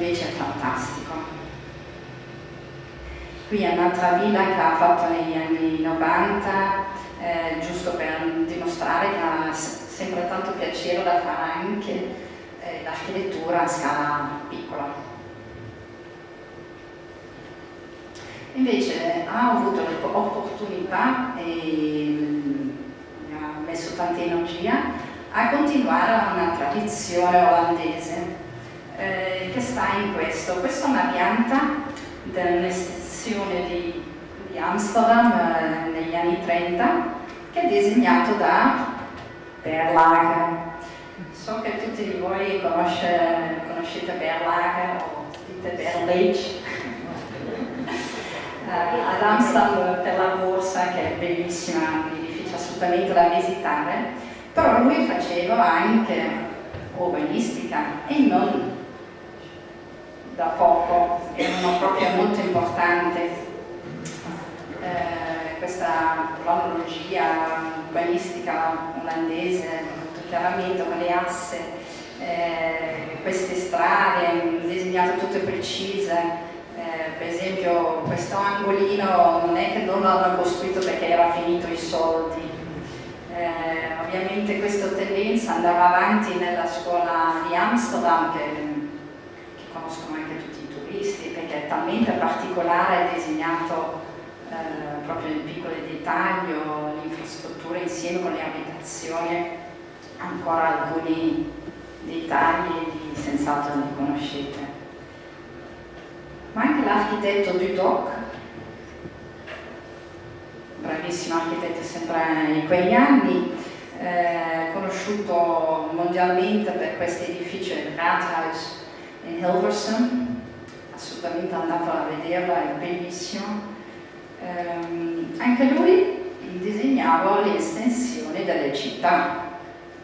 invece è fantastico. Qui è un'altra villa che ha fatto negli anni 90, eh, giusto per dimostrare che ha sempre tanto piacere da fare anche eh, l'architettura a scala piccola. Invece ha avuto l'opportunità e ha messo tanta energia a continuare una tradizione olandese eh, che sta in questo. Questa è una pianta dell'estensione di, di, Amsterdam eh, negli anni 30 che è disegnato da Berlage. So che tutti di voi conosce, conoscete Berlage o dite Berlage eh, ad Amsterdam per la borsa che è bellissima, un edificio assolutamente da visitare, però lui faceva anche urbanistica e non da poco, era una propria molto importante. Eh, questa cronologia urbanistica olandese, molto chiaramente con le asse, eh, queste strade disegnate tutte precise, eh, per esempio questo angolino non è che non l'hanno costruito perché era finito i soldi, eh, ovviamente questa tendenza andava avanti nella scuola di Amsterdam che, conoscono anche tutti i turisti perché è talmente particolare, è disegnato eh, proprio nel piccolo dettaglio, l'infrastruttura insieme con le abitazioni, ancora alcuni dettagli senz'altro li conoscete. Ma anche l'architetto Dudok, bravissimo architetto sempre in quegli anni, eh, conosciuto mondialmente per questo edificio, il Rathaus in Hilversum, assolutamente andato a vederlo, è bellissimo. Eh, anche lui disegnava le estensioni delle città,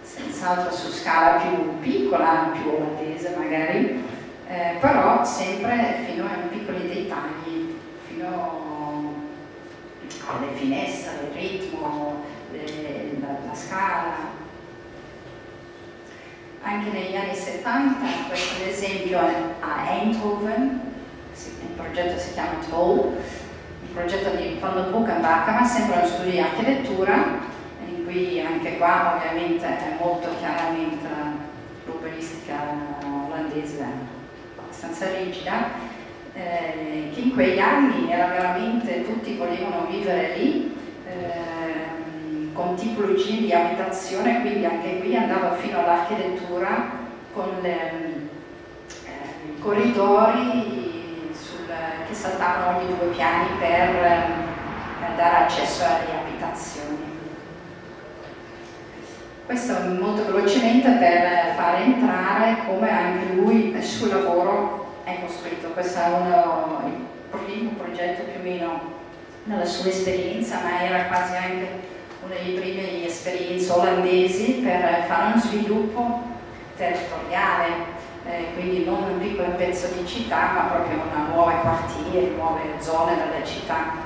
senz'altro su scala più piccola, più olandese magari, eh, però sempre fino a piccoli dettagli, fino alle finestre, il ritmo, le, la, la, scala. Anche negli anni 70, questo ad esempio a Eindhoven, il progetto si chiama Toll, il progetto di Van der Broek e Bacca, sempre uno studio di architettura, in cui anche qua ovviamente è molto chiaramente l'urbanistica olandese abbastanza rigida, eh, che in quegli anni era veramente, tutti volevano vivere lì, eh, con tipologie di abitazione, quindi anche qui andava fino all'architettura con le, eh, i corridori sul, che saltavano ogni due piani per eh, dare accesso alle abitazioni. Questo molto velocemente per far entrare come anche lui nel suo lavoro è costruito. Questo è uno, il primo progetto più o meno nella sua esperienza, ma era quasi anche una delle prime esperienze olandesi per fare uno sviluppo territoriale, eh, quindi non un piccolo pezzo di città, ma proprio una nuova quartiere, nuove zone della città.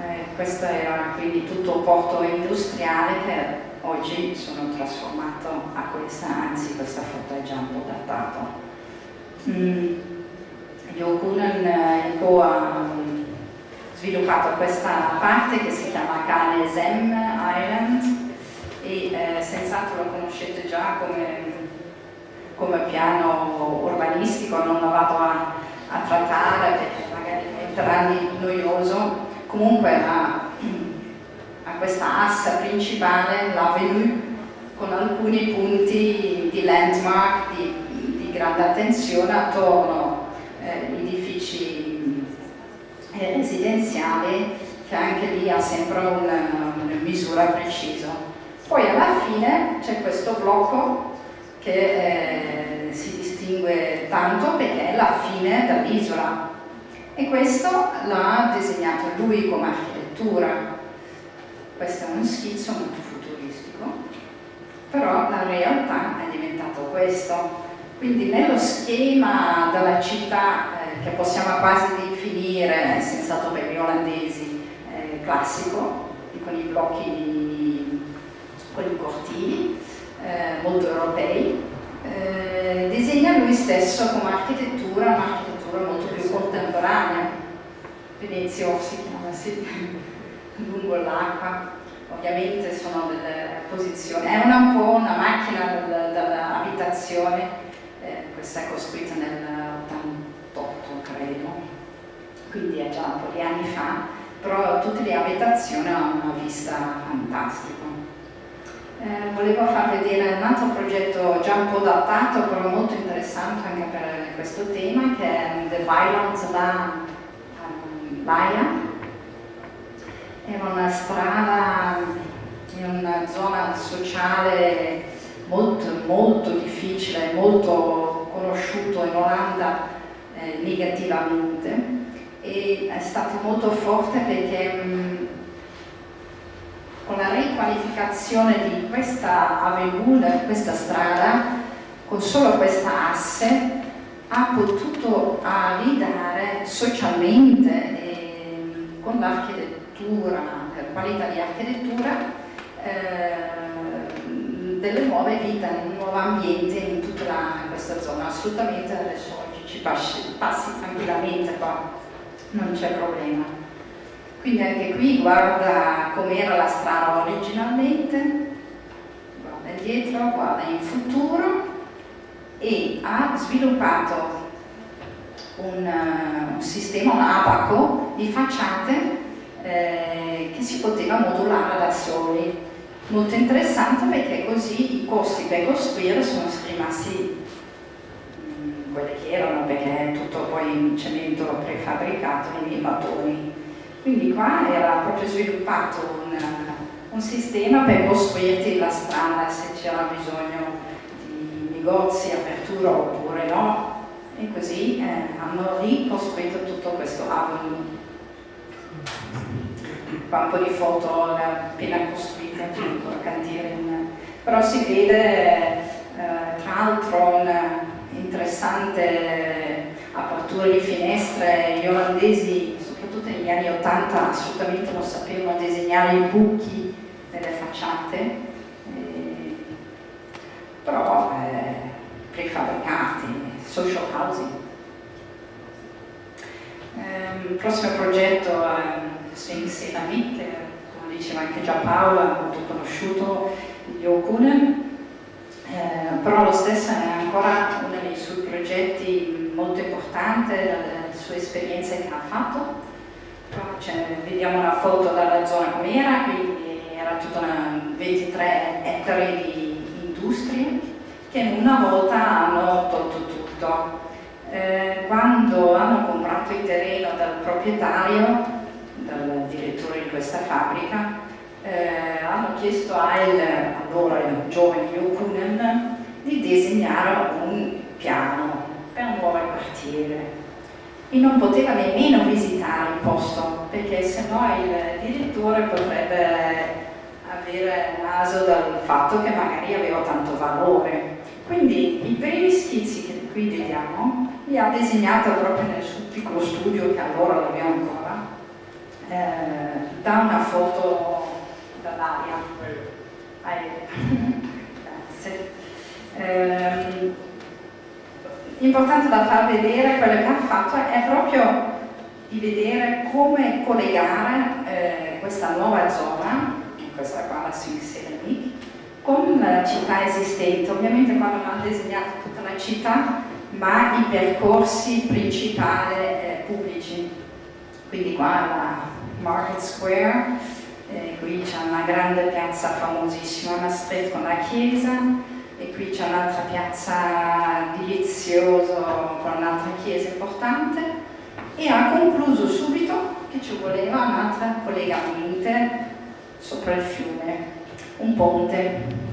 Eh, questo era quindi tutto un porto industriale che oggi sono trasformato a questa, anzi questa foto è già un po' datato. Mm. Yokunen Iko ha sviluppato questa parte che si chiama Kanesem Island e eh, senz'altro lo conoscete già come, come, piano urbanistico, non lo vado a, a trattare perché magari diventerà noioso, comunque ha questa assa principale, l'avenue, con alcuni punti di landmark di, di grande attenzione attorno eh, edifici eh, residenziali che anche lì ha sempre una, una misura precisa. Poi alla fine c'è questo blocco che eh, si distingue tanto perché è la fine dell'isola e questo l'ha disegnato lui come architettura questo è uno schizzo molto futuristico, però la realtà è diventato questo. Quindi nello schema della città eh, che possiamo quasi senz'altro per gli olandesi, eh, classico, con i blocchi, con i cortili, eh, molto europei, eh, disegna lui stesso come architettura, un'architettura molto più contemporanea. Venezia si chiama sì, lungo l'acqua, ovviamente sono delle posizioni, è una, un po' una macchina dell'abitazione, eh, questa è costruita nel 88 credo, quindi è già un po' di anni fa, però tutte le abitazioni hanno una vista fantastica. Eh, volevo far vedere un altro progetto già un po' datato, però molto interessante anche per questo tema, che è The Violence La Laia. È una strada in una zona sociale molto, molto difficile, molto conosciuto in Olanda eh, negativamente e è stato molto forte perché mh, con la riqualificazione di questa avenue, questa strada, con solo questa asse, ha potuto ridare socialmente e con l'architettura, per qualità di architettura, eh, delle nuove vite, un nuovo ambiente in tutta la, questa zona. Assolutamente adesso oggi ci passi, passi tranquillamente qua, non c'è problema. Quindi anche qui guarda com'era la strada originalmente, guarda indietro, guarda in futuro e ha sviluppato un, uh, un sistema, un abaco di facciate eh, che si poteva modulare da soli. Molto interessante perché così i costi per costruire sono rimasti mh, quelli che erano perché tutto poi in cemento prefabbricato nei mattoni quindi qua era proprio sviluppato un, un sistema per costruirti la strada se c'era bisogno di negozi, apertura oppure no, e così eh, hanno ricostruito tutto questo avenue. Qua un po' di foto appena costruita, c'è ancora cantiere, però si vede eh, tra l'altro interessante apertura di finestre, gli olandesi soprattutto negli anni 80 assolutamente non sapevano disegnare i buchi nelle facciate, eh, però eh, prefabbricati, social housing. Eh, il prossimo progetto è Swing Ceramic, come diceva anche già Paola, molto conosciuto, di Okunen, eh, però lo stesso è ancora suoi progetti molto importanti, dalle sue esperienze che ha fatto cioè, vediamo una foto dalla zona com'era, quindi era tutta una 23 ettari di industrie che in una volta hanno tolto tutto. Eh, quando hanno comprato il terreno dal proprietario, dal direttore di questa fabbrica, eh, hanno chiesto al allora giovane Yokunen di disegnare un piano per un nuovo quartiere e non poteva nemmeno visitare il posto perché sennò il direttore potrebbe avere naso dal fatto che magari aveva tanto valore. Quindi i primi schizzi che qui vediamo li ha disegnato proprio nel suo piccolo studio che allora l'abbiamo ancora, eh, da una foto dall'aria. Grazie. Eh, importante da far vedere, quello che ha fatto è proprio di vedere come collegare eh, questa nuova zona, questa qua la Swing Ceramic, con la città esistente. Ovviamente qua non hanno disegnato tutta la città, ma i percorsi principali eh, pubblici. Quindi qua la Market Square, eh, qui c'è una grande piazza famosissima, una street con la chiesa, e qui c'è un'altra piazza di Vizioso con un'altra chiesa importante e ha concluso subito che ci voleva un altro collegamento sopra il fiume, un ponte.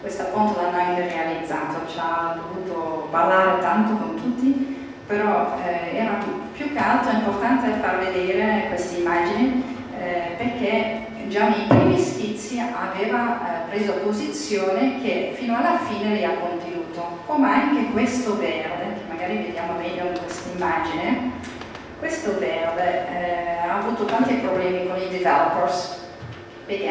Questa ponte l'hanno anche realizzato, ci ha dovuto parlare tanto con tutti, però eh, era più che altro importante far vedere queste immagini eh, perché già nei primi schizzi aveva eh, preso posizione che fino alla fine li ha contenuto, come anche questo verde, che magari vediamo meglio in questa immagine, questo verde eh, ha avuto tanti problemi con i developers, perché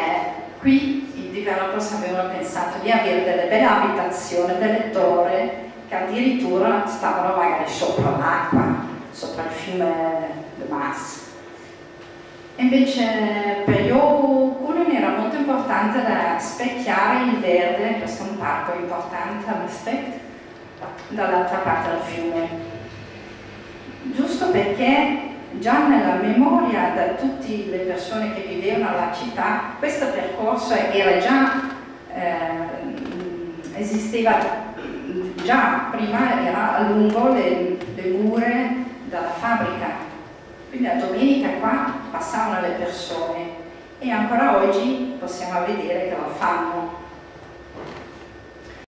qui i developers avevano pensato di avere delle belle abitazioni, delle torri che addirittura stavano magari sopra l'acqua, sopra il fiume de Mas. Invece per io importante da specchiare il verde, questo è un parco importante all'aspetto, dall'altra parte del fiume. Giusto perché già nella memoria di tutte le persone che vivevano alla città, questo percorso era già, eh, esisteva già prima, era lungo le, le mura della fabbrica. Quindi a domenica qua passavano le persone e ancora oggi possiamo vedere che lo fanno